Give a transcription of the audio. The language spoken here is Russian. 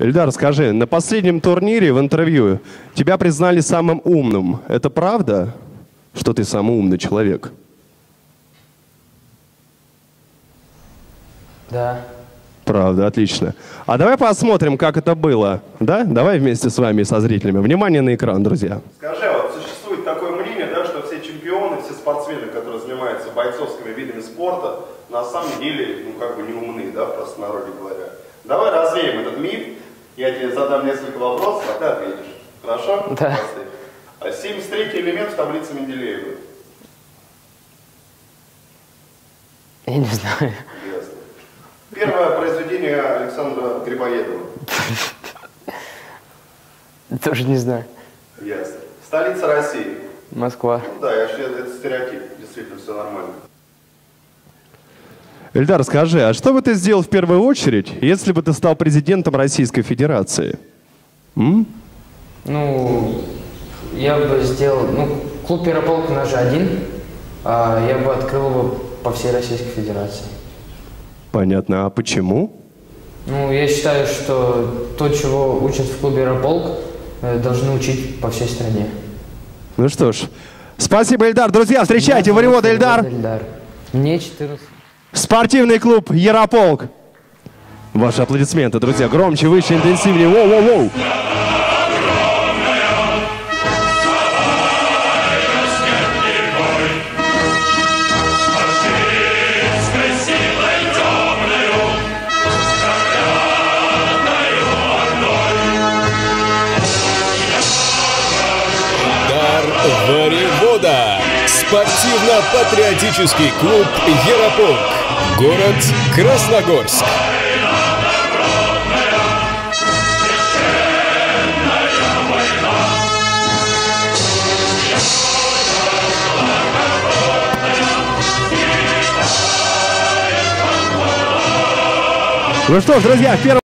Эльдар, скажи, на последнем турнире в интервью тебя признали самым умным. Это правда, что ты самый умный человек? Да. Правда, отлично. А давай посмотрим, как это было. Да? Давай вместе с вами, со зрителями. Внимание на экран, друзья. Скажи, а вот существует такое мнение, да, что все чемпионы, все спортсмены, которые занимаются бойцовскими видами спорта, на самом деле, ну, как бы не умны, да, в простонародье говоря. Давай развеем этот миф. Я тебе задам несколько вопросов, а ты ответишь. Хорошо? Да. А 73 элемент в таблице Менделеева. Я не знаю. Ясно. Первое произведение Александра Грибоедова. Тоже не знаю. Ясно. Столица России. Москва. Ну да, я же, это стереотип, действительно все нормально. Эльдар, скажи, а что бы ты сделал в первую очередь, если бы ты стал президентом Российской Федерации? М? Ну, я бы сделал... Ну, клуб Ярополк у нас же один. а я бы открыл его по всей Российской Федерации. Понятно. А почему? Ну, я считаю, что то, чего учат в клубе Ярополк, э, должны учить по всей стране. Ну что ж, спасибо, Эльдар. Друзья, встречайте, воевода Эльдар, Эльдар. Мне 14. Спортивный клуб Ярополк. Ваши аплодисменты, друзья, громче, выше, интенсивнее. Воу-воу-воу. Воевода. Спортивно-патриотический клуб Ярополк. Город Красногорск. Ну что ж, друзья, в первом